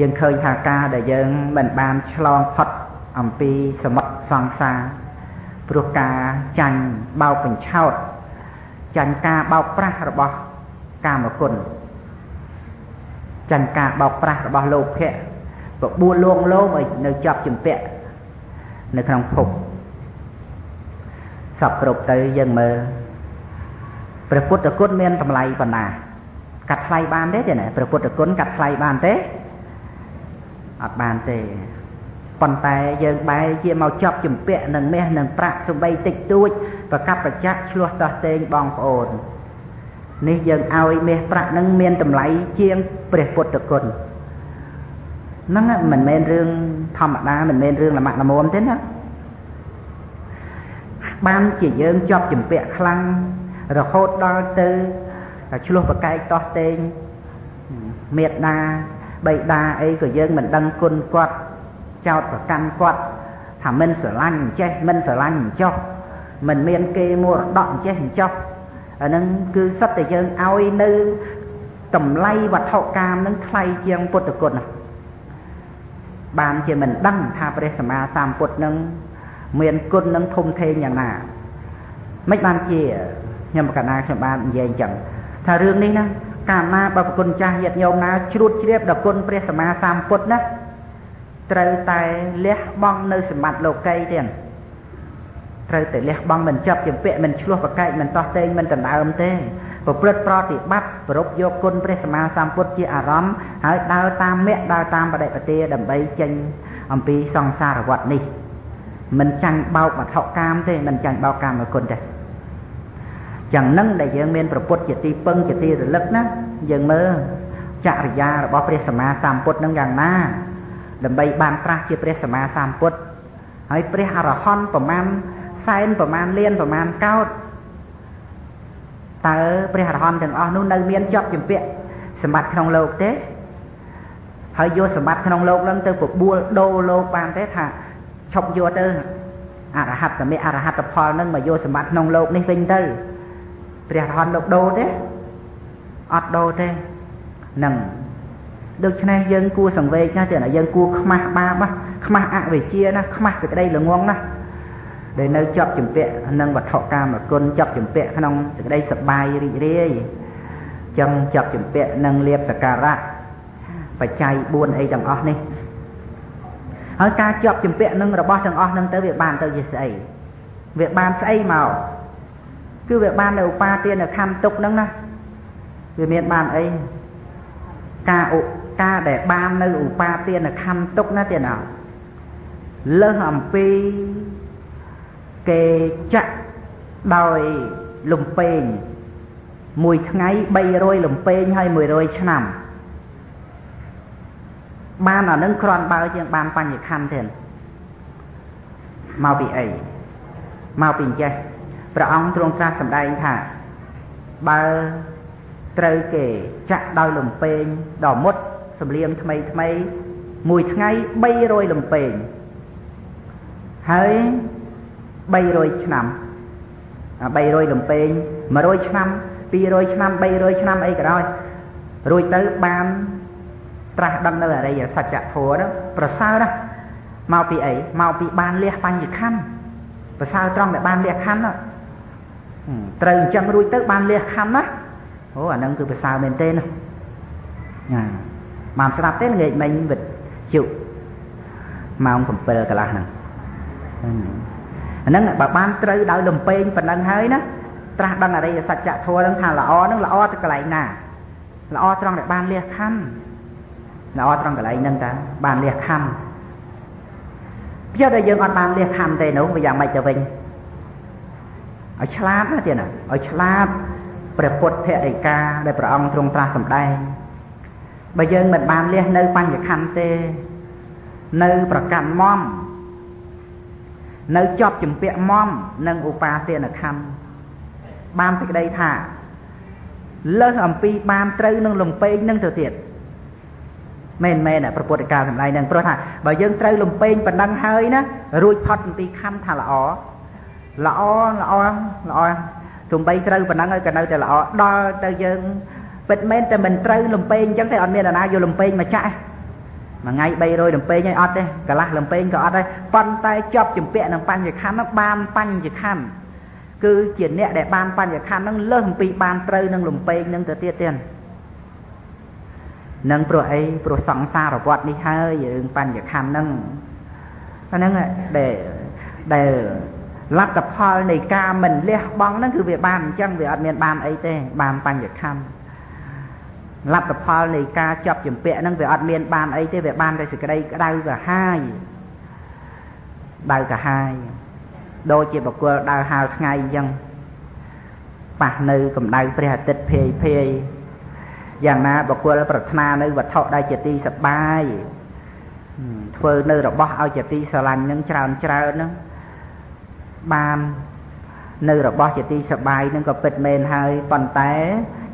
យើងឃើញថាការដែលយើងមិនបានឆ្លងផុតអំពីសមុទ្រសង្សារព្រោះការចាញ់បោកបញ្ឆោតចាញ់ការបោកប្រាស់របស់កាមគុណចាញ់ការបោកប្រាស់របស់លោភៈបបួលលងលោមឲ្យនៅជាប់ជំពាក់នៅក្នុងភពសពគ្រប់ទៅយើងមើលព្រះពុទ្ធគុណមានតម្លៃប៉ុណ្ណាកាត់ថ្លៃបានទេទេណាព្រះពុទ្ធគុណកាត់ថ្លៃបានទេ អត់បានទេប៉ុន្តែយើងបែរជាមកចាប់ជំពាក់នឹងមាសនឹងប្រាក់សំបីតិចតួចប្រកបប្រចាក់ឆ្លោះតោះតេងបងប្អូននេះយើងឲ្យមាសប្រាក់នឹងមានតម្លៃជាងព្រះពុទ្ធគុណហ្នឹងមិនមែនរឿងធម្មតាមិនមែនរឿងល្មាក់ល្មមទេណាបានជាយើងជាប់ជំពាក់ខ្លាំងរហូតដល់ទៅឆ្លោះប្រកែកតោះតេងមេត្តា បៃតាអីក៏យើងមិនដឹងគុណគាត់ចោតប្រកាន់គាត់ថាមិនស្រឡាញ់អញ្ចេះមិនស្រឡាញ់អញ្ចោះមិនមានគេមរតកអញ្ចេះអញ្ចោះអាហ្នឹងគឺសិតតែយើងឲ្យនៅតម្លៃវត្ថុកាមនឹងថ្លៃជាងពុទ្ធគុណបានជាមិនដឹងថាព្រះសម្មាសម្ពុទ្ធនឹងមានគុណនឹងធំធេងយ៉ាងណាមិនបានជាខ្ញុំកណ្ណាខ្ញុំបាននិយាយអញ្ចឹងថារឿងនេះណា កាលណាបើប្រគុណចាស់ញាតិញោមណាជ្រួតជ្រាបដល់គុណព្រះសម្មាសម្ពុទ្ធណាត្រូវតែលះបង់នៅសម្បត្តិលោកីទៀតត្រូវតែលះបង់មិនចាប់ជាពាក់មិនឆ្លោះប្រកែកមិនតោះតេងមិនដណ្ដើមទេប្រព្រឹត្តប្រតិបត្តិប្រពយកគុណព្រះសម្មាសម្ពុទ្ធជាអារម្មណ៍ហើយដើរតាមមគ្គដើរតាមបដិបទាដើម្បីចេញអំពីសង្សារវដ្តនេះមិនចាញ់បោកវត្ថុកាមទេមិនចាញ់បោកកាមគុណទេ ចឹងនឹងដែលយើងមានប្រពុតជាទីពឹងជាទីរលឹកណាយើងមើលចរិយារបស់ព្រះសម្មាសម្ពុទ្ធនឹងយ៉ាងណាដើម្បីបានត្រាស់ជាព្រះសម្មាសម្ពុទ្ធហើយព្រះអរហន្តប្រមាណសែនប្រមាណលានប្រមាណកោតតើព្រះអរហន្តទាំងអស់នោះនៅមានជាប់ជំពាក់សម្បត្តិក្នុងលោកទេហើយយកសម្បត្តិក្នុងលោកនឹងទៅបបួលដូរលោកបានទេថាឈប់យកទៅអរហត្តមេអរហត្តផលនឹងមកយកសម្បត្តិក្នុងលោកនេះវិញទៅ ព្រះអរហន្តលោកដូរទេអត់ដូរទេនឹងដូច្នេះយើងគួរសង្វេគណាទៀតយើងគួរខ្មាស់បាបខ្មាស់អវិជ្ជាណាខ្មាស់សេចក្តីល្ងងណាដែលនៅជាប់ជំពាក់នឹងវត្ថុកាមគុណជាប់ជំពាក់ក្នុងសេចក្តីសបាយរីករាយចឹងជាប់ជំពាក់នឹងលៀបសការៈបច្ច័យ4អីទាំងអស់នេះហើយការជាប់ជំពាក់នឹងរបស់ទាំងអស់នឹងទៅវាបានទៅជាស្អីវាបានស្អីមក គឺវាបាននៅឧបាទានខណ្ឌទុកហ្នឹងណាវាមានបានអីការឧការដែលបាននៅឧបាទានខណ្ឌទុកណាទៀតណាលើសអំពីគេចាក់ដោយលំពេងមួយថ្ងៃ300លំពេងហើយ100ឆ្នាំបានអានឹងគ្រាន់បើជាងបានបញ្ញខណ្ឌទេមកពីអីមកពីអញ្ចេះ ព្រះអង្គទ្រង់ត្រាស់សម្ដែងថាបើត្រូវគេចាក់ដោយលំពេងដល់មុតសំលៀមថ្មីថ្មីមួយថ្ងៃ300លំពេងហើយ300ឆ្នាំ300លំពេង100ឆ្នាំ200ឆ្នាំ300ឆ្នាំអីក៏ដោយរួចទៅបានត្រាស់ដឹងនៅអរិយសច្ចធម៌នោះប្រសើរណាស់មកពីអីមកពីបានលះបញ្ញខណ្ឌប្រសើរត្រង់ដែលបានលះខណ្ឌ ត្រូវអញ្ចឹងរួចទៅបានលះខណ្ឌណាអូអានឹងគឺប្រសើរមែនទេណាណាបានស្ដាប់ទេងាកមិញវិទ្យុម៉ោង7កន្លះហ្នឹងអាហ្នឹងបើបានត្រូវដោយលំពេងប៉ុណ្ណឹងហើយណាត្រាស់ដឹងអរិយសច្ចធម៌ហ្នឹងថាល្អហ្នឹងល្អទៅកន្លែងណាល្អត្រង់ដែលបានលះខណ្ឌល្អត្រង់កន្លែងហ្នឹងតាបានលះខណ្ឌពីដល់យើងអត់បានលះខណ្ឌទេនោះវាយ៉ាងម៉េចទៅវិញ ឲ្យឆ្លាតណាទៀតណាឲ្យឆ្លាតព្រះពុទ្ធរិកាដែលព្រះអង្គទ្រង់ត្រាស់សម្ដែងបើយើងមិនបានលះនៅបញ្ញខណ្ឌទេ នៅប្រកាន់មមនៅជាប់ជំពាក់មមនឹងឧបាទានខណ្ឌបានសេចក្តីថាលើសអំពីបានត្រូវនឹងលំពេងនឹងទៅទៀតមែនមែនប្រពុតកាលសម្ដែងនឹងព្រោះថាបើយើងត្រូវលំពេងប៉ុណ្ណឹងហើយណារួចផុតពីខណ្ឌថាល្អ ល្អល្អល្អទំបីត្រូវប៉ុណ្ណឹងហើយក៏នៅតែល្អដល់ទៅយើងពិតមែនតែមិនត្រូវលំពេងអញ្ចឹងទេអត់មានអ្នកណាយកលំពេងមកចាក់មួយថ្ងៃ300លំពេងឯអត់ទេកន្លះលំពេងក៏អត់ដែរប៉ុន្តែជាប់ជំពាក់នឹងបញ្ញខណ្ឌហ្នឹងបានបញ្ញខណ្ឌគឺជាអ្នកដែលបានបញ្ញខណ្ឌហ្នឹងលើសអំពីបានត្រូវនឹងលំពេងនឹងទៅទៀតទៀតនឹងព្រោះអីព្រោះសង្សារវត្តនេះហើយយើងបញ្ញខណ្ឌហ្នឹងអាហ្នឹងដែលដែល លទ្ធផលនៃការមិនលះបង់ហ្នឹងគឺវាបានអញ្ចឹងវាអត់មានបានអីទេបានបញ្ញខណ្ឌលទ្ធផលនៃការចាប់ចម្ពាក់ហ្នឹងវាអត់មានបានអីទេវាបានតែសេចក្តីក្តៅកាហាយដៅកាហាយដូចជាបកុលដើរហាលថ្ងៃអញ្ចឹងប៉ះនៅកម្ដៅព្រះអាទិត្យភាយភាយយ៉ាងណាបកុលប្រាថ្នានៅវត្ថុដែលជាទីសបាយធ្វើនៅរបស់ឲ្យជាទីស្រឡាញ់នឹងច្រើនច្រើនហ្នឹង បាននៅរបស់ជាទីសបាយនឹងក៏ពិតមែនហើយប៉ុន្តែ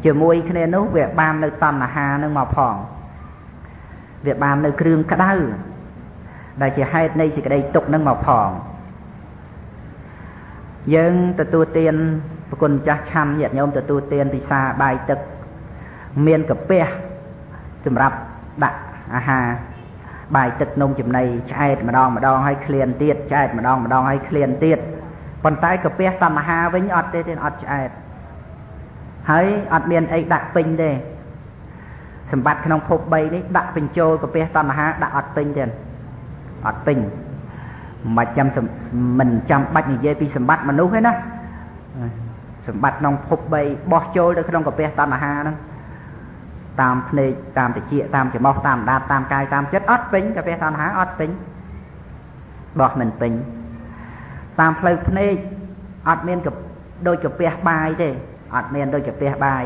ជាមួយគ្នានោះវាបាននៅតណ្ហានឹងមកផងវាបាននៅគ្រឿងក្តៅដែលជាហេតុនៃសេចក្តីទុកនឹងមកផងយើងទទួលទានប្រគុណចាស់ឆាន់ញាតិញោមទទួលទានពិសាបាយទឹកមានកាពះសម្រាប់ដាក់អាហារបាយទឹកនំចំណីឆ្អែតម្ដងម្ដងហើយឃ្លានទៀតឆ្អែតម្ដងម្ដងហើយឃ្លានទៀត ប៉ុន្តែកាពះតណ្ហាវិញអត់ទេទេអត់ឆ្អែតហើយអត់មានអីដាក់ពេញទេសម្បត្តិក្នុងភព3នេះដាក់បញ្ចូលកាពះតណ្ហាដាក់អត់ពេញទេអត់ពេញមិនចាំមិនចាំបាច់និយាយពីសម្បត្តិមនុស្សទេណាសម្បត្តិក្នុងភព3បោះចូលទៅក្នុងកាពះតណ្ហាហ្នឹងតាមភ្នែកតាមតិចតាមច្រមុះតាមដាតតាមកាយតាមចិត្តអត់ពេញកាពះតណ្ហាអត់ពេញបោះមិនពេញ តាមផ្លូវភ្នែកអត់មានដូចកាពះបាយទេអត់មានដូចកាពះបាយ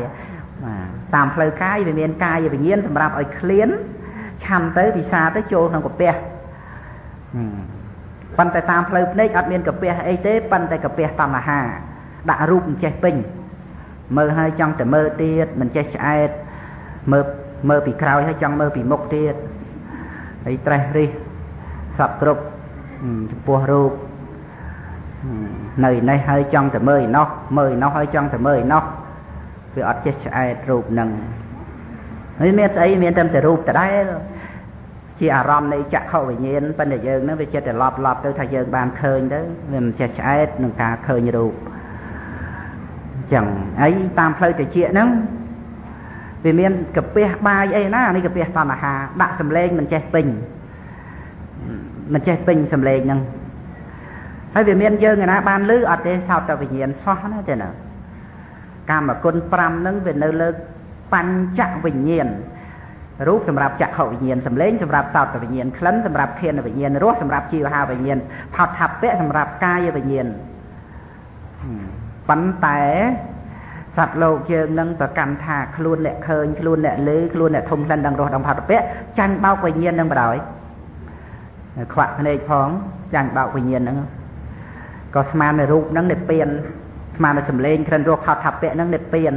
បាទតាមផ្លូវកាយវាមានកាយវិញ្ញាណសម្រាប់ឲ្យឃ្លានឆាន់ទៅពិសាទៅចូលក្នុងកាពះប៉ុន្តែតាមផ្លូវភ្នែកអត់មានកាពះអីទេប៉ុន្តែកាពះតណ្ហា ដាក់រូបមិនចេះពេញមើលហើយចង់តែមើលទៀតមិនចេះឆ្អែតមើលមើលពីក្រោយហើយចង់មើលពីមុខទៀតហើយត្រេះរិះសពគ្រប់ចំពោះរូប នៅនេះហើយចង់តែមើលឯណោះមើលឯណោះហើយចង់តែមើលឯណោះវាអត់ចេះឆ្អែតរូបនឹងហើយមានស្អីមានតែតែរូបដដែលជាអារម្មណ៍នៃចក្ខុវិញ្ញាណប៉ុន្តែយើងនឹងវាចិត្តតែឡប់ឡប់ទៅថាយើងបានឃើញទៅវាមិនចេះឆ្អែតនឹងការឃើញរូបចឹងហើយតាមផ្លូវតិចហ្នឹងវាមានកាពះបាយអីណានេះកាពះតណ្ហាដាក់សម្លេងមិនចេះពេញមិនចេះពេញសម្លេងហ្នឹង ហើយវាមានយើងឯណាបានលឺអត់ទេសោតតែវិញ្ញាណសោះណាទេណាកម្មគុណ5ហ្នឹងវានៅលើបញ្ចវិញ្ញាណរូបសម្រាប់ចក្ខុវិញ្ញាណសម្លេងសម្រាប់សោតវិញ្ញាណក្លិនសម្រាប់ធានវិញ្ញាណរសសម្រាប់ជីវហាវិញ្ញាណផោតថពៈសម្រាប់កាយវិញ្ញាណប៉ុន្តែសត្វលោកយើងនឹងប្រកាន់ថាខ្លួនអ្នកឃើញខ្លួនអ្នកលឺខ្លួនអ្នកធំក្លិនដឹងរសដឹងផោតពៈចាញ់បោកវិញ្ញាណនឹងបដ ாய் ខ្វាក់ភ្នែកផងចាញ់បោកវិញ្ញាណហ្នឹង ក៏ស្មាននៅរូបហ្នឹងនិព្វានស្មាននៅសម្លេងក្រិនរស់ផោតថាពៈហ្នឹងនិព្វាន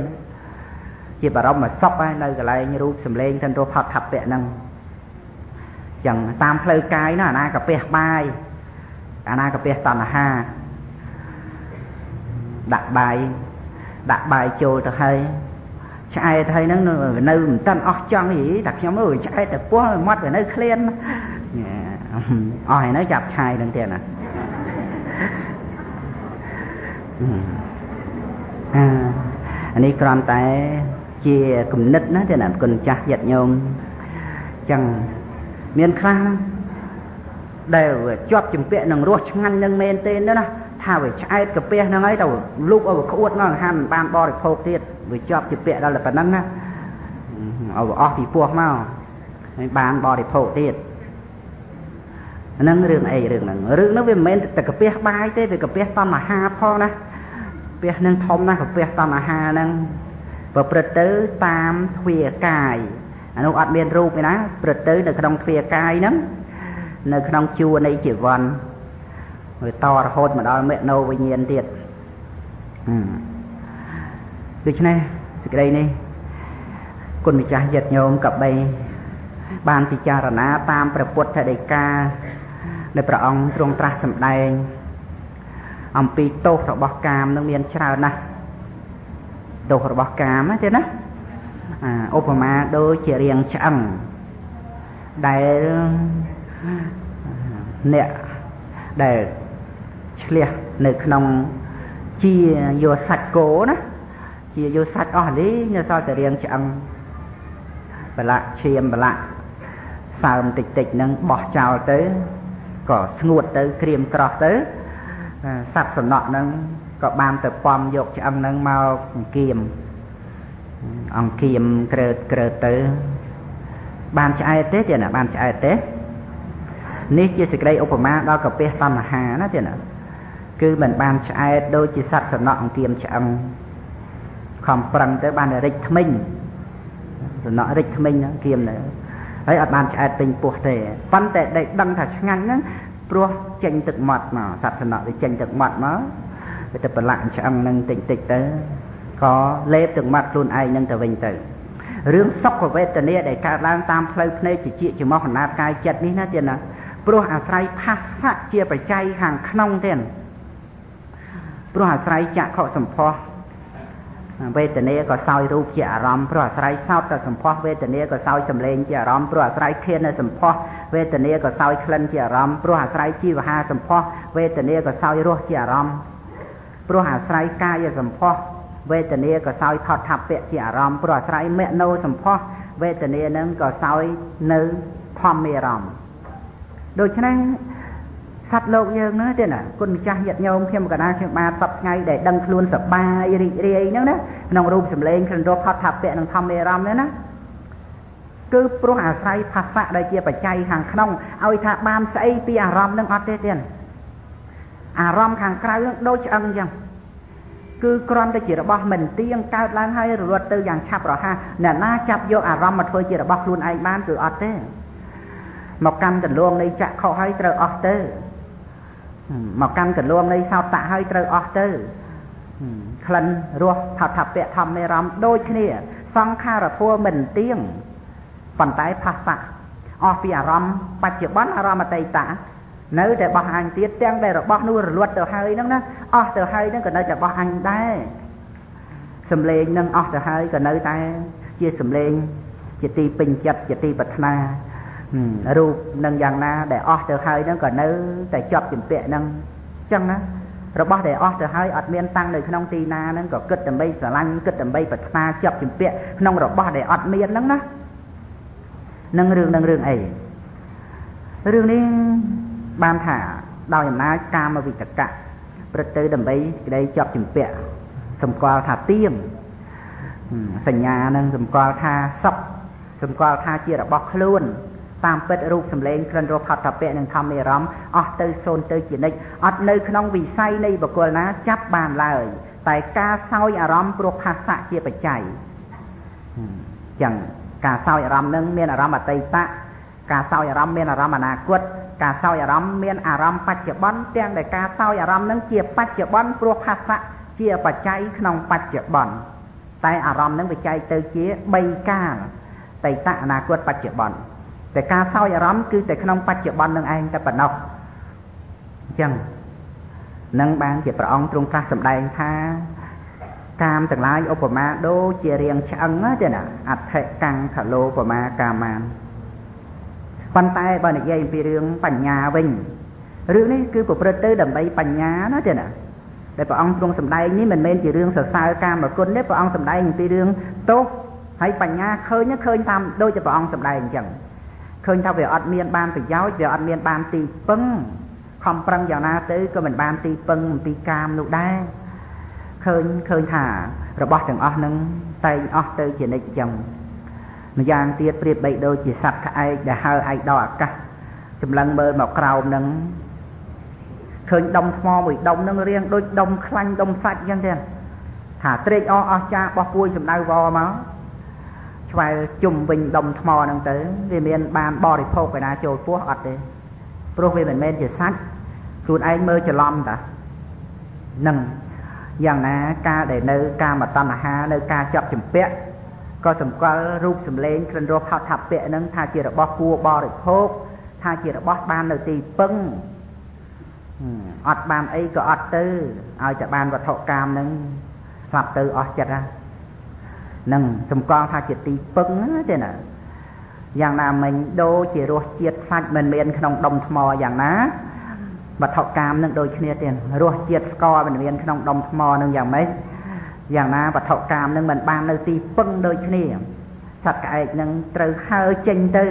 ជាបរមសុខហើយនៅកន្លែងរូបសម្លេងក្រិនរស់ផោតថាពៈហ្នឹងចឹងតាមផ្លូវកាយណាអាណាកាពះបាយអាណាកាពះតណ្ហាដាក់បាយដាក់បាយចូលទៅហើយឆ្អែតហើយហ្នឹងនៅមិនតាន់អស់ចង់យីតែខ្ញុំអើយឆ្អែតតែពោះមាត់វានៅឃ្លានអស់ហើយនៅចាប់ឆាយនឹងទៀតណា អានេះគ្រាន់តែជាគំនិតណាទេណាគុណចាស់យត្តញោមចឹងមានខ្លះដែលជាប់ជំពាក់នឹងរសឆ្ងាញ់នឹងមែនទេណាថាវាឆ្អែតកាពះហ្នឹងហើយទៅលូកឲ្យវាក្អួតមកហាន់មិនបានបរិភោគទៀតវាជាប់ជំពាក់ដល់តែប៉ុណ្្នឹងណាឲ្យវាអស់ពីពោះមកហើយបានបរិភោគទៀតហ្នឹងរឿងអីរឿងហ្នឹងរឿងហ្នឹងវាមិនមែនតែកាពះបាយទេវាកាពះតណ្ហាផងណា ពះនឹងធំណាស់កាពះតណ្ហាហ្នឹងប្រព្រឹត្តទៅតាមទ្វាកាយអានោះអត់មានរូបទេណាប្រព្រឹត្តទៅនៅក្នុងទ្វាកាយហ្នឹងនៅក្នុងជួរនៃជីវ័នវាតរហូតមកដល់មេណោវិញ្ញាណទៀតដូច្នេះសេចក្តីនេះគុណម្ចាស់យត្តញោមកបីបានពិចារណាតាមព្រះពុទ្ធដីកាដែលព្រះអង្គទ្រង់ត្រាស់សម្ដែង អំពីទោសរបស់កាមនឹងមានច្រើនណាស់ទោសរបស់កាមណាទេណាឧបមាដូចជារៀងឆ្អឹងដែលអ្នកដែលឆ្លះនៅក្នុងជាយកសាច់គោណាជាយកសាច់អស់លីញសល់តែរៀងឆ្អឹងប្រឡាក់ឈាមប្រឡាក់សើមតិចតិចហ្នឹងបោះចោលទៅក៏ស្ងួតទៅក្រៀមក្រោះទៅ សត្វសំណក់ហ្នឹងក៏បានទៅពំយកឆ្អឹងហ្នឹងមកអង្គៀមអង្គៀមក្រើតក្រើតទៅ បានឆ្អែតទេទេណាបានឆ្អែតទេនេះជាសេចក្តីឧបមាដល់កាពះតណ្ហាណាទេណាគឺមិនបានឆ្អែតដូចជាសត្វសំណក់អង្គៀមឆ្អឹងខំប្រឹងទៅបានរិចថ្មិញសំណក់រិចថ្មិញហ្នឹងគៀមនៅហើយអត់បានឆ្អែតពេញពោះទេប៉ុន្តែដែលដឹងថាឆ្ងាញ់ហ្នឹង ព្រោះចេញទឹកមាត់មកសត្វសំណក់វាចេញទឹកមាត់មកវាទៅប្រឡាក់ឆ្អឹងហ្នឹងតិចតិចទៅក៏លេបទឹកមាត់ខ្លួនឯងហ្នឹងទៅវិញទៅរឿងសុខវេទនាដែលកើតឡើងតាមផ្លូវភ្នែកជាជាចំោះកណាតកាយចិត្តនេះណាទៀតណាព្រោះអាស្រ័យផាសៈជាបច្ច័យខាងក្នុងទៀតព្រោះអាស្រ័យចក្ខុសម្ផស្ស វេទនាក៏សោយរូបជាអារម្មណ៍ព្រោះអាស្រ័យសោតទៅសម្ផស្សវេទនាក៏សោយសម្លេងជាអារម្មណ៍ព្រោះអាស្រ័យធាននៅសម្ផស្សវេទនាក៏សោយក្លិនជាអារម្មណ៍ព្រោះអាស្រ័យជីវហាសម្ផស្សវេទនាក៏សោយរសជាអារម្មណ៍ព្រោះអាស្រ័យកាយសម្ផស្សវេទនាក៏សោយថតថាពៈជាអារម្មណ៍ព្រោះអាស្រ័យមនោសម្ផស្សវេទនានឹងក៏សោយនៅធម្មអារម្មណ៍ដូច្នេះ សត្វលោកយើងណាទេណាគុណម្ចាស់ញាតិញោមខ្ញុំកណាខ្ញុំបាទសពថ្ងៃដែលដឹងខ្លួនសប្បាយរីករាយហ្នឹងណាក្នុងរូបសម្លេងក្នុងរស់ផតថាពៈនឹងធម្មអារម្មណ៍ហ្នឹងណាគឺព្រោះអាស្រ័យភាសៈដែលជាបច្ច័យខាងក្នុងឲ្យថាបានស្អីពីអារម្មណ៍នឹងអត់ទេទៀតអារម្មណ៍ខាងក្រៅនឹងដូចឆ្អឹងអញ្ចឹងគឺគ្រាន់តែជារបស់មិនទៀងកើតឡើងហើយរត់ទៅយ៉ាងឆាប់រហ័សអ្នកណាចាប់យកអារម្មណ៍មកធ្វើជារបស់ខ្លួនឯងបានគឺអត់ទេមកកាន់កលងនៃចក្ខុហើយត្រូវអស់ទៅ មកកាន់កលងនៃសោតៈហើយត្រូវអស់ទៅក្លិនរសថតពៈធម្មរមដូចគ្នា សង្ខារធัวមិនទៀងប៉ុន្តែផាសៈអស់ពីអារម្មណ៍បច្ចុប្បន្នអារម្មណ៍អតីតនៅតែបោះអញទៀតទាំងដែលរបស់នោះរលត់ទៅហើយហ្នឹងណាអស់ទៅហើយហ្នឹងក៏នៅតែបោះអញដែរសំលេងនឹងអស់ទៅហើយក៏នៅតែជាសំលេងជាទីពេញចិត្តជាទីប្រាថ្នា រូបនឹងយ៉ាងណាដែលអស់ទៅហើយហ្នឹងក៏នៅតែជាប់ជំពាក់ហ្នឹងអញ្ចឹងណារបស់ដែលអស់ទៅហើយអត់មានតាំងនៅក្នុងទីណាហ្នឹងក៏គិតដើម្បីស្រឡាញ់គិតដើម្បីប្រាថ្នាជាប់ជំពាក់ក្នុងរបស់ដែលអត់មានហ្នឹងណានឹងរឿងនឹងរឿងអីរឿងនេះបានថាដោយអំណាចកាមវិតកៈព្រឹកទៅដើម្បីក្តីជាប់ជំពាក់សម្គាល់ថាទៀងសញ្ញានឹងសម្គាល់ថាសុខសម្គាល់ថាជារបស់ខ្លួន តាមពិតរូបសម្លេងក្លិនរសផតពៈនិងធម្មអារម្មណ៍អស់ទៅសូន្យទៅជានិច្ចអត់នៅក្នុងវិស័យនៃបុគ្គលណាចាប់បានឡើយតែការសោយអារម្មណ៍ព្រោះភាសៈជាបច្ច័យចឹងការសោយអារម្មណ៍នឹងមានអារម្មណ៍អតីតការសោយអារម្មណ៍មានអារម្មណ៍អនាគតការសោយអារម្មណ៍មានអារម្មណ៍បច្ចុប្បន្នទាំងដែលការសោយអារម្មណ៍នឹងជាបច្ចុប្បន្នព្រោះភាសៈជាបច្ច័យក្នុងបច្ចុប្បន្នតែអារម្មណ៍នឹងវាចែកទៅជា3កាលតៃតអនាគតបច្ចុប្បន្ន តែការសោយអារម្មណ៍គឺតែក្នុងបច្ចុប្បន្ននឹងឯងតែប៉ុណ្ណោះអញ្ចឹងនឹងបានជាព្រះអង្គទ្រង់ត្រាស់សម្ដែងថាកាមទាំងឡាយឧបមាដូចជារៀងឆ្អឹងទេណាអដ្ឋិកੰខលោឧបមាកាមានប៉ុន្តែបើនិយាយអំពីរឿងបញ្ញាវិញរឿងនេះគឺប្រព្រឹត្តទៅដើម្បីបញ្ញាណាទេណាដែលព្រះអង្គទ្រង់សម្ដែងនេះមិនមែនជារឿងសរសើរកាមគុណទេព្រះអង្គសម្ដែងអំពីរឿងទោសហើយបញ្ញាឃើញឃើញតាមដូចជាព្រះអង្គសម្ដែងអញ្ចឹង ឃើញថាវាអត់មានបានប្រយោជន៍វាអត់មានបានទីពឹងខំប្រឹងយ៉ាងណាទៅក៏មិនបានទីពឹងអំពីកាមនោះដែរឃើញឃើញថារបស់ទាំងអស់នឹងតែងអស់ទៅជានិច្ចអញ្ចឹងម្យ៉ាងទៀតប្រៀបបីដូចជាសត្វក្អែកដែលហើរឯកដល់អាកាសចម្លឹងមើលមកក្រោមនឹងឃើញដុំថ្មមួយដុំនឹងរៀងដូចដុំខ្លាញ់ដុំសាច់អញ្ចឹងទេថាត្រេកអរអស្ចារបោះពួយសម្ដៅវមក ឆ្វែលជុំវិញដុំថ្មហ្នឹងទៅវាមានបានបរិភោគឯណាចូលពោះអត់ទេព្រោះវាមិនមែនជាសាច់ខ្លួនឯងមើលច្រឡំតានឹងយ៉ាងណាការដែលនៅការមតណ្ហានៅការចាប់ចម្ពាក់ក៏សម្គាល់រូបសម្លេងក្លិនរសផោតថាពៈហ្នឹងថាជារបស់គួរបរិភោគថាជារបស់បាននៅទីពឹងអត់បានអីក៏អត់ទៅឲ្យតែបានវត្ថុកាមហ្នឹងស្លាប់ទៅអស់ចិត្តហ្នឹងនឹងសម្គាល់ថាជាទីពឹងទេណាយ៉ាងណាមិញដូចជារសជាតិសាច់មិនមានក្នុងដុំថ្មយ៉ាងណាវត្ថុកាមនឹងដូចគ្នាទៀតរសជាតិស្ករមិនមានក្នុងដុំថ្មនឹងយ៉ាងម៉េចយ៉ាងណាវត្ថុកាមនឹងមិនបាននៅទីពឹងដូចគ្នាសត្វក្អែកនឹងត្រូវហើចេញទៅ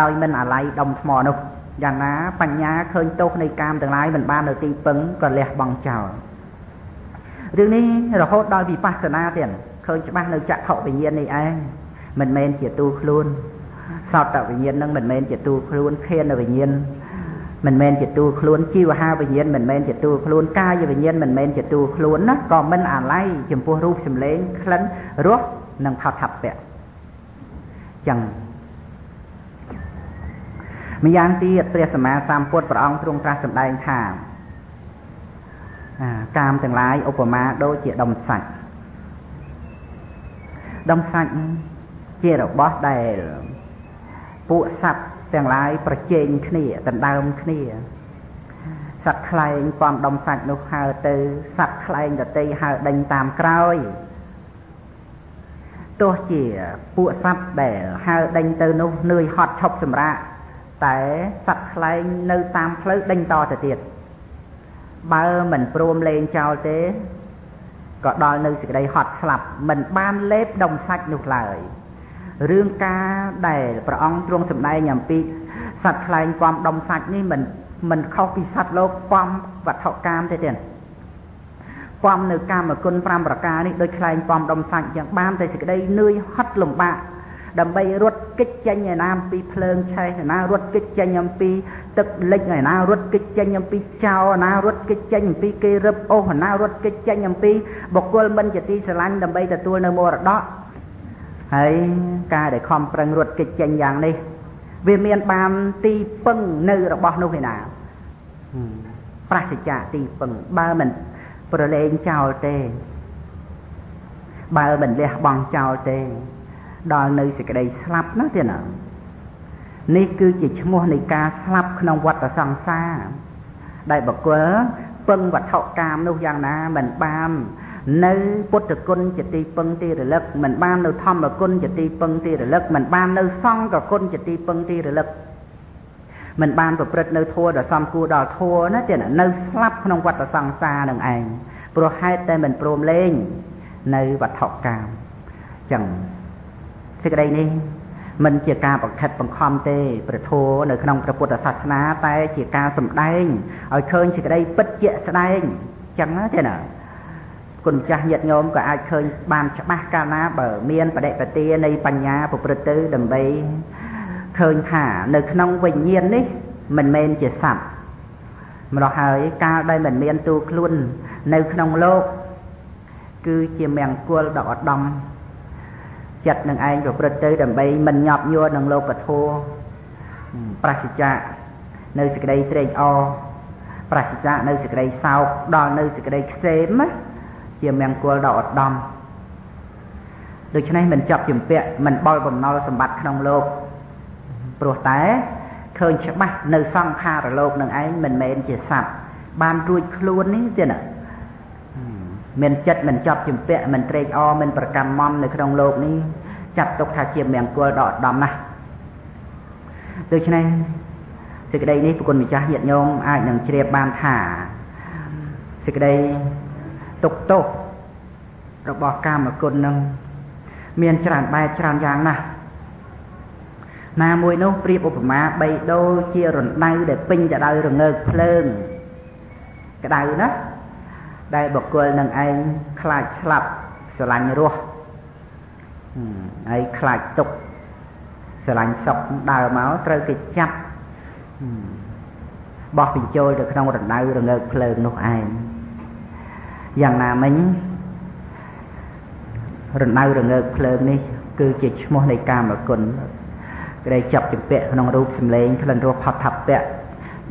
ដោយមិនអាល័យដុំថ្មនោះយ៉ាងណាបញ្ញាឃើញទោសនៃកាមទាំងឡាយមិនបាននៅទីពឹងក៏លះបង់ចោលរឿងនេះរហូតដល់វិបស្សនាទៀត ឃើញច្បាស់នៅចក្ខុវិញ្ញាណនេះឯងមិនមែនជាទូខ្លួនសោតវិញ្ញាណនឹងមិនមែនជាទូខ្លួនខេនវិញ្ញាណមិនមែនជាទូខ្លួនជីវហាវិញ្ញាណមិនមែនជាទូខ្លួនកាយវិញ្ញាណមិនមែនជាទូខ្លួនណាក៏មិនអាល័យចំពោះរូបសម្លេងក្លិនរសនិងផថពៈចឹងម្យ៉ាងទៀតព្រះសម្មាសម្ពុទ្ធព្រះអង្គទ្រង់ត្រាស់សម្ដែងថាកាមទាំងឡាយឧបមាដូចជាដុំសាច់ ដុំសាច់ជារបស់ដែលពួកសត្វទាំងឡាយប្រជែងគ្នាដណ្ដើមគ្នាសត្វខ្លែងពំដុំសាច់នោះហើទៅសត្វខ្លែងដតីហើដេញតាមក្រោយទោះជាពួកសត្វដែលហើដេញទៅនោះនឿយហត់ឈប់សម្រាកតែសត្វខ្លែងនៅតាមផ្លូវដេញតទៅទៀតបើមិនព្រមលេងចោលទេ ក៏ដល់នៅសេចក្តីហត់ស្លាប់មិនបានលេបដុំសាច់នោះឡើយរឿងការដែលព្រះអង្គទ្រង់សម្ដែងអំពីសត្វខ្លែងពំដុំសាច់នេះមិនមិនខុសពីសត្វលោកពំវត្ថុកាមទេទេពំនៅកាមគុណ5ប្រការនេះដូចខ្លែងពំដុំសាច់យ៉ាងបានតែសេចក្តីនឿយហត់លំបាក ដើម្បីរត់គេចចេញឯណាអំពីភ្លើងឆេះឯណារត់គេចចេញអំពីទឹកលិចឯណារត់គេចចេញអំពីចោឯណារត់គេចចេញអំពីគេរឹបអូសឯណារត់គេចចេញអំពីបុគ្គលមិនជាទីស្រឡាញ់ដើម្បីទទួលនៅមរតកហើយការដែលខំប្រឹងរត់គេចចេញយ៉ាងនេះវាមានបានទីពឹងនៅរបស់នោះឯណាប្រសិជ្ជៈទីពឹងបើមិនប្រឡែងចោលទេបើមិនលះបង់ចោលទេ ដល់នៅសេចក្តីស្លាប់ណាទៀតណានេះគឺជាឈ្មោះនៃការស្លាប់ក្នុងវដ្តសង្សារដែលបកុលពឹងវត្ថុកាមនោះយ៉ាងណាមិនបាននៅពុទ្ធគុណជាទីពឹងទីរលឹកមិនបាននៅធម្មគុណជាទីពឹងទីរលឹកមិនបាននៅសង្ឃគុណជាទីពឹងទីរលឹកមិនបានប្រព្រឹត្តនៅធัวដ៏សំគួរដល់ធัวណាទៀតនៅស្លាប់ក្នុងវដ្តសង្សារនឹងឯងព្រោះហេតុតែមិនព្រមលេងនៅវត្ថុកាមចឹង សេចក្តីនេះមិនជាការបង្ខិតបង្ខំទេព្រះធម៌នៅក្នុងព្រះពុទ្ធសាសនាតែជាការសម្ដែងឲ្យឃើញសេចក្តីពិតជាក់ស្ដែងចឹងណាទេណាគុណចាស់ញាតិញោមក៏អាចឃើញបានច្បាស់កាលណាបើមានបដិបទានៃបញ្ញាប្រព្រឹត្តទៅដើម្បីឃើញថានៅក្នុងវិញ្ញាណនេះមិនមែនជាសត្វម្ល៉េះហើយកាលដែលមិនមានទូខ្លួននៅក្នុងលោកគឺជាមង្គលដ៏ឧត្តម ចិត្តនឹងឯងប្រព្រឹត្តទៅដើម្បីមិនញាប់ញ័រនឹងលោកធម៌ប្រសិជ្ជៈនៅសេចក្តីត្រេកអរប្រសិជ្ជៈនៅសេចក្តីសោកដល់នៅសេចក្តីខ្សែមជាមង្គលដ៏ឧត្តមដូច្នេះមិនចាប់ជំពាក់មិនបល់បំណុលសម្បត្តិក្នុងលោកព្រោះតែឃើញច្បាស់នៅសង្ខារលោកនឹងឯងមិនមែនជាសត្វបានរួចខ្លួននេះទេណា មានចិត្តមិនចាប់ជំពាក់មិនត្រេកអរមិនប្រកម្មមនៅក្នុងលោកនេះចាត់ទុកថាជាមង្គលដ៏ឧត្តមណាស់ដូច្នេះសេចក្តីនេះប្រគុណម្ចាស់ញាតិញោមអាចនឹងជ្រាបបានថាសេចក្តីទុកទោសរបស់កាមគុណនឹងមានច្រើនបែបច្រើនយ៉ាងណាស់ណាមួយនោះប្រៀបឧបមាបីដូចជារណ្ដៅដែលពេញទៅដោយរងើកភ្លើងក្តៅណា ដែលបកគលនឹងឯងខ្លាចស្លាប់ស្រឡាញ់រស់ហើយខ្លាចទុកស្រឡាញ់សុកដើរមកត្រូវគេចាប់បោះបញ្ចូលទៅក្នុងរណ្ដៅរងើកភ្លើងនោះឯងយ៉ាងណាមិញរណ្ដៅរងើកភ្លើងនេះ គឺជាឈ្មោះនៃកាមគុណក្តីចាប់ចម្ពាក់ក្នុងរូបសម្លេងក្លិនរសផតថពៈ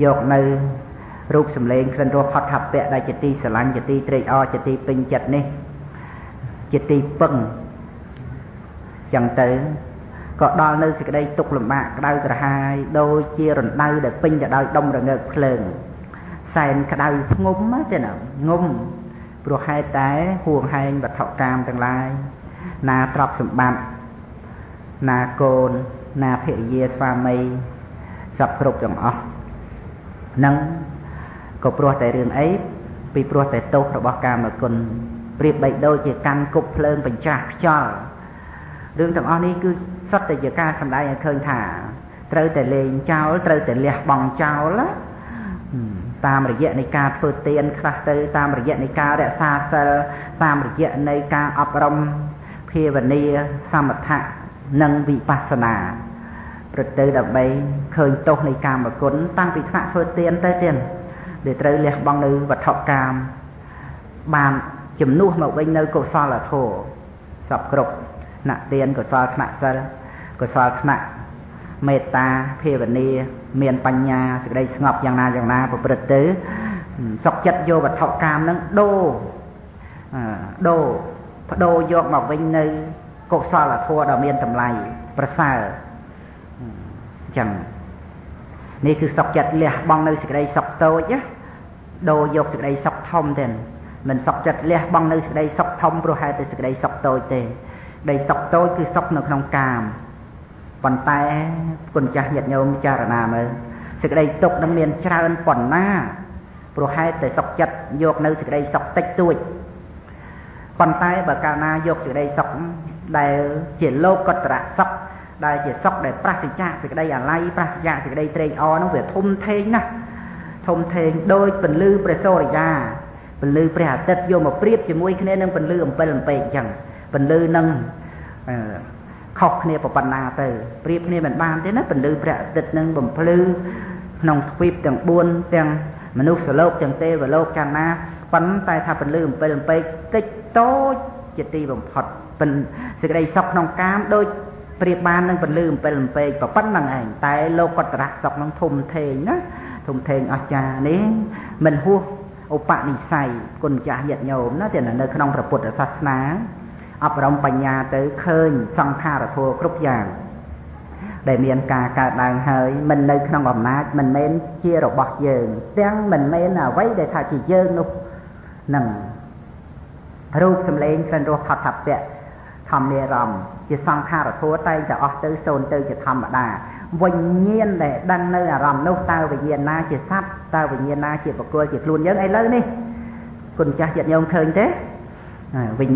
យកនៅ រូបសម្លេងក្លិនរសផតថពៈដែលជាទីស្រឡាញ់ជាទីត្រេកអរជាទីពេញចិត្តនេះជាទីពឹងចឹងទៅក៏ដល់នៅសេចក្តីទុកលំបាកក្តៅក្រហាយដូចជារណ្ដៅដែលពេញទៅដោយដុំរងើកភ្លើងសែនក្តៅធ្ងំទេណាងុំព្រោះហេតុតែហួងហែងវត្ថុកាមទាំងឡាយណាទ្រព្យសម្បត្តិណាកូនណាភរិយាស្វាមីសពគ្រប់ទាំងអស់នឹង ក៏ព្រោះតែរឿងអីពីព្រោះតែទោសរបស់កាមគុណប្រៀបបីដូចជាកាន់គប់ភ្លើងបញ្ច្រាស់ខ្យល់រឿងទាំងអស់នេះគឺសុទ្ធតែជាការសម្ដែងឲ្យឃើញថា ត្រូវតែលេងចោលត្រូវតែលះបង់ចោលណាតាមរយៈនៃការធ្វើទានខ្លះទៅតាមរយៈនៃការរក្សាសិលតាមរយៈនៃការអប់រំភាវនាសមថៈនិងវិបស្សនាព្រឹកទៅដើម្បីឃើញទោសនៃកាមគុណតាំងពីថ្នាក់ធ្វើទានទៅទៀត ដែលត្រូវលះបង់នៅវត្ថុកាម បានជំនួសមកវិញនៅកុសលធម៌សពគ្រប់ថ្នាក់ទានកុសលថ្នាក់សិលកុសលថ្នាក់មេត្តាភាវនាមានបញ្ញាសេចក្តីស្ងប់យ៉ាងណាយ៉ាងណាប្រព្រឹត្តទៅសុខចិត្តយកវត្ថុកាមនឹងដូរដូរបដូរយកមកវិញនៅកុសលធម៌ដ៏មានតម្លៃប្រសើរអញ្ចឹងនេះគឺសុខចិត្តលះបង់នៅសេចក្តីសុខតូចណា ដូរយកសេចក្តីសុខធំទេមិនសុខចិត្តលះបង់នៅសេចក្តីសុខធំព្រោះហេតុតែសេចក្តីសុខតូចទេដីសុខតូចគឺសុខនៅក្នុងកាមប៉ុន្តែគុណចាស់ញាតិញោមពិចារណាមើលសេចក្តីទុកនឹងមានច្រើនប៉ុណ្ណាព្រោះហេតុតែសុខចិត្តយកនៅសេចក្តីសុខតិចតួចប៉ុន្តែបើកាលណាយកសេចក្តីសុខដែលជាលោកតរៈសុខដែលជាសុខដែលប្រសិជ្ជៈសេចក្តីអាល័យប្រសិជ្ជៈសេចក្តីត្រេកអរនោះវាធំធេងណាស់ ធំធេងដោយពន្លឺព្រះសូរិយាពន្លឺព្រះអាទិត្យយកមកប្រៀបជាមួយគ្នានឹងពន្លឺអំពិលអំពែកអញ្ចឹងពន្លឺនឹងខុសគ្នាប៉ុណ្ណាទៅប្រៀបគ្នាមិនបានទេណាពន្លឺព្រះអាទិត្យនឹងបំភ្លឺក្នុងទ្វីបទាំង4ទាំងមនុស្សលោកទាំងទេវលោកយ៉ាងណាប៉ុន្តែថាពន្លឺអំពិលអំពែកតិចតូចជាទីបំផុតពិនសេចក្តីសុខក្នុងកាមដូចប្រៀបបាននឹងពន្លឺអំពិលអំពែកប៉ុណ្្នឹងឯងតែលោកកតរៈសុខនឹងធំធេងណា ធំធេងអស្ចារ្យនេះមិនហួសឧបនិស្ស័យគុណចាស់ញាតិញោមណាតែនៅក្នុងព្រះពុទ្ធសាសនាអប់រំបញ្ញាទៅឃើញសង្ខារធម៌គ្រប់យ៉ាងដែលមានការកើតឡើងហើយមិននៅក្នុងអំណាចមិនមែនជារបស់យើង ទាំងមិនមែនអ្វីដែលថាជាយើងនោះនឹងរូបសម្លេងក្លិនរសផតថពៈធម្មារម្មណ៍ជាសង្ខារធัวតែងតែអស់ទៅសូន្យទៅជាធម្មតា វិញ្ញាណដែលដឹងនៅអារម្មណ៍នោះតើវិញ្ញាណណាជាសត្វតើវិញ្ញាណណាជាបុគ្គលជាខ្លួនយើងឥឡូវនេះគុណចាស់ញាតិញោមឃើញទេវិ